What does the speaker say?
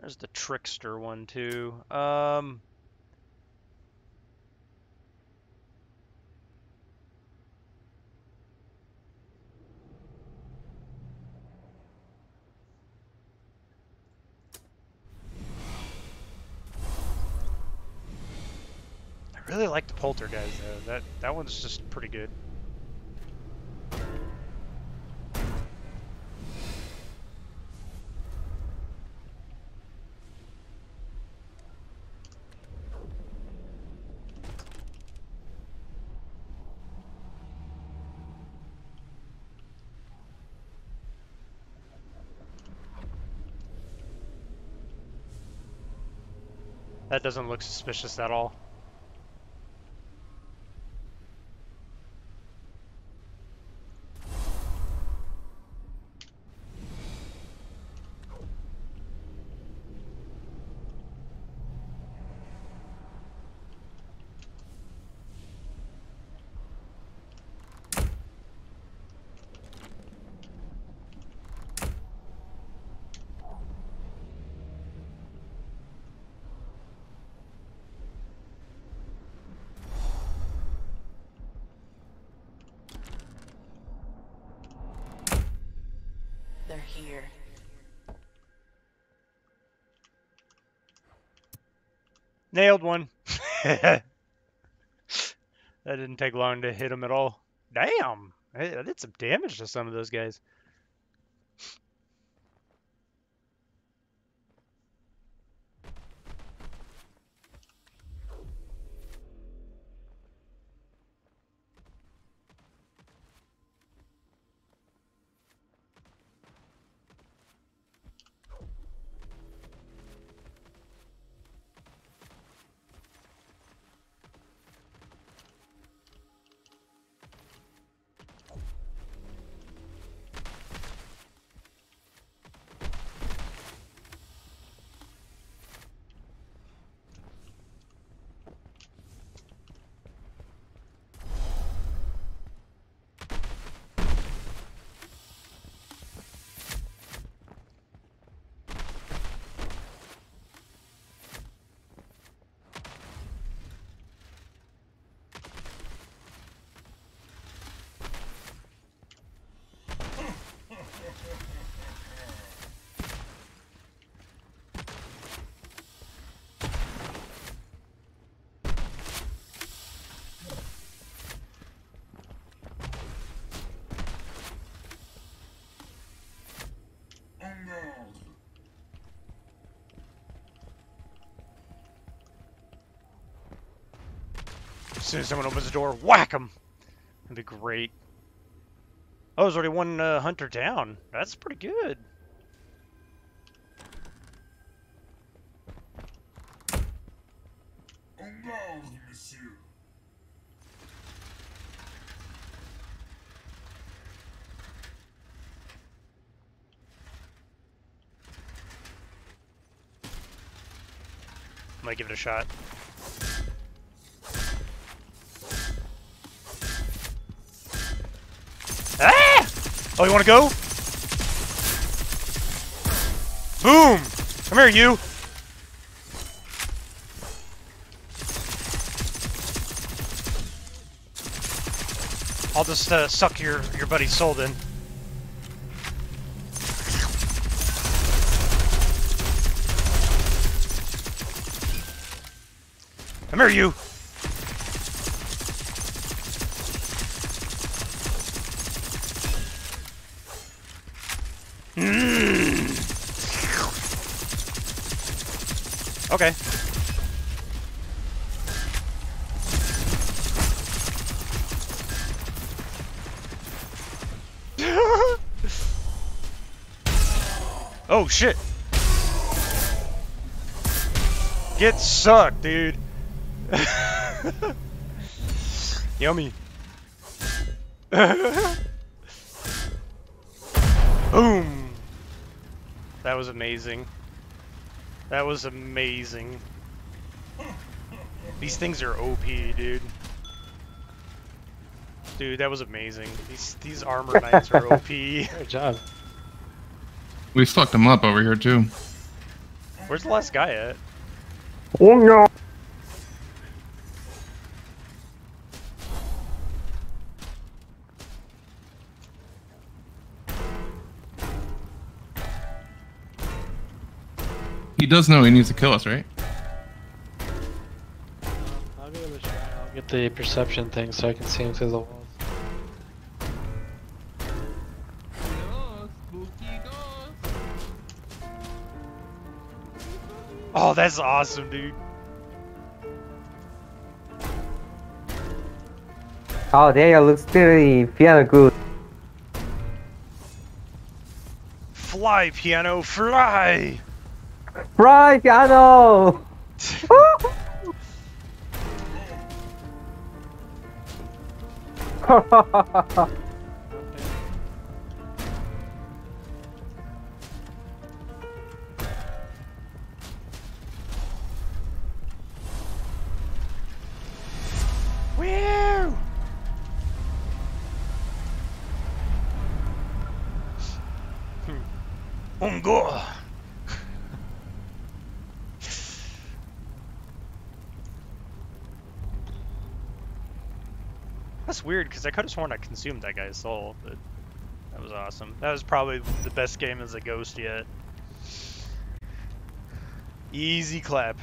There's the trickster one too. Um. I really like the poltergeist though. That that one's just pretty good. That doesn't look suspicious at all. Here. Nailed one. that didn't take long to hit him at all. Damn! I, I did some damage to some of those guys. Soon as someone opens the door, whack them. That'd be great. Oh, there's already one uh, hunter down. That's pretty good. Might give it a shot. Oh, you want to go? Boom! Come here, you! I'll just uh, suck your, your buddy's soul then. Come here, you! Mm. Okay. oh shit. Get sucked, dude. Yummy. Boom. That was amazing. That was amazing. These things are OP, dude. Dude, that was amazing. These these armor knights are OP. Great job. We fucked them up over here too. Where's the last guy at? Oh no! He does know he needs to kill us, right? I'll give it a try. I'll get the perception thing so I can see him through the walls. Oh, that's awesome, dude. Oh, there you looks really piano good. Fly, piano, fly! Fry piano! Woo! Ungo! That's weird because I could have sworn I consumed that guy's soul, but that was awesome. That was probably the best game as a ghost yet. Easy clap.